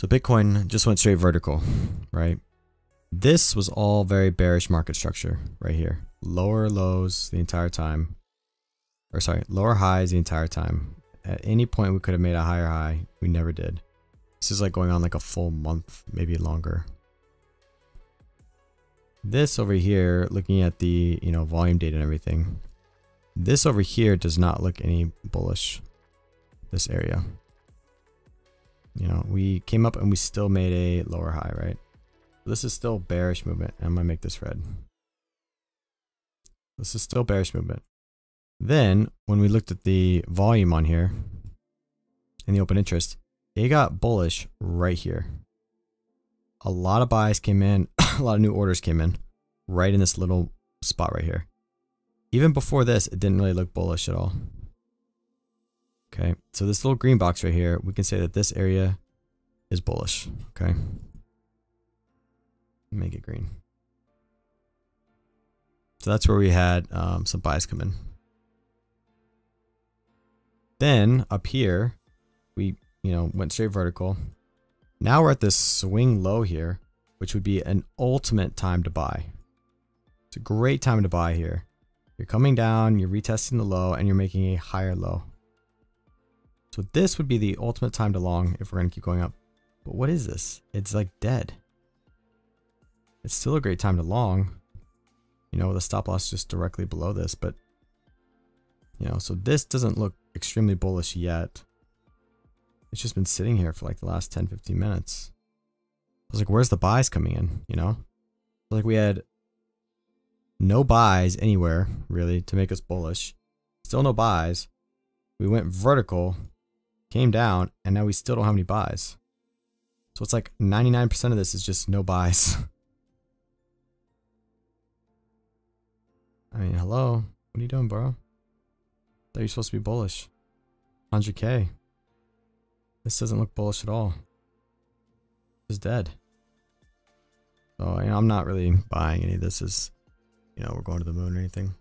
So Bitcoin just went straight vertical, right? This was all very bearish market structure right here. Lower lows the entire time. Or sorry, lower highs the entire time. At any point we could have made a higher high. We never did. This is like going on like a full month, maybe longer. This over here, looking at the, you know, volume data and everything. This over here does not look any bullish. This area. You know, we came up and we still made a lower high, right? This is still bearish movement. I'm going to make this red. This is still bearish movement. Then, when we looked at the volume on here, in the open interest, it got bullish right here. A lot of buys came in, a lot of new orders came in, right in this little spot right here. Even before this, it didn't really look bullish at all. Okay, so this little green box right here, we can say that this area is bullish. Okay, make it green. So that's where we had um, some buys come in. Then up here, we you know went straight vertical. Now we're at this swing low here, which would be an ultimate time to buy. It's a great time to buy here. You're coming down, you're retesting the low, and you're making a higher low. So this would be the ultimate time to long if we're going to keep going up. But what is this? It's like dead. It's still a great time to long. You know, the stop loss just directly below this, but you know, so this doesn't look extremely bullish yet. It's just been sitting here for like the last 10, 15 minutes. I was like, where's the buys coming in? You know? Like we had no buys anywhere really to make us bullish. Still no buys. We went vertical, came down, and now we still don't have any buys. So it's like 99% of this is just no buys. I mean, hello? What are you doing, bro? Thought you're supposed to be bullish. 100k. This doesn't look bullish at all. It's dead. So you know, I'm not really buying any of this as, you know, we're going to the moon or anything.